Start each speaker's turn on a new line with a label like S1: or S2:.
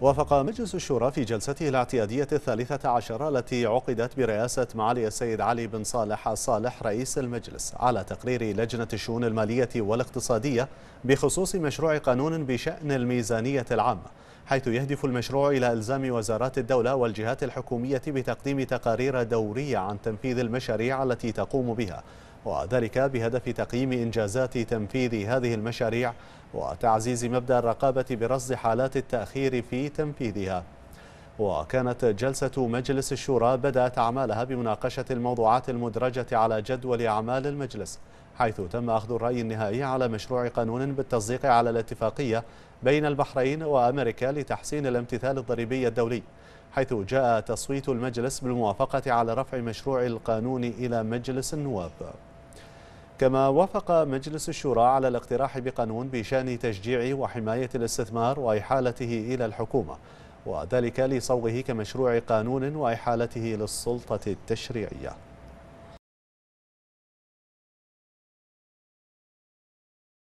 S1: وافق مجلس الشورى في جلسته الاعتيادية الثالثة عشر التي عقدت برئاسة معالي السيد علي بن صالح صالح رئيس المجلس على تقرير لجنة الشؤون المالية والاقتصادية بخصوص مشروع قانون بشأن الميزانية العامة حيث يهدف المشروع إلى إلزام وزارات الدولة والجهات الحكومية بتقديم تقارير دورية عن تنفيذ المشاريع التي تقوم بها وذلك بهدف تقييم إنجازات تنفيذ هذه المشاريع وتعزيز مبدأ الرقابة برصد حالات التأخير في تنفيذها. وكانت جلسة مجلس الشورى بدأت أعمالها بمناقشة الموضوعات المدرجة على جدول أعمال المجلس حيث تم أخذ الرأي النهائي على مشروع قانون بالتصديق على الاتفاقية بين البحرين وأمريكا لتحسين الامتثال الضريبي الدولي حيث جاء تصويت المجلس بالموافقة على رفع مشروع القانون إلى مجلس النواب. كما وافق مجلس الشورى على الاقتراح بقانون بشأن تشجيع وحماية الاستثمار وإحالته إلى الحكومة وذلك لصوغه كمشروع قانون وإحالته للسلطة التشريعية.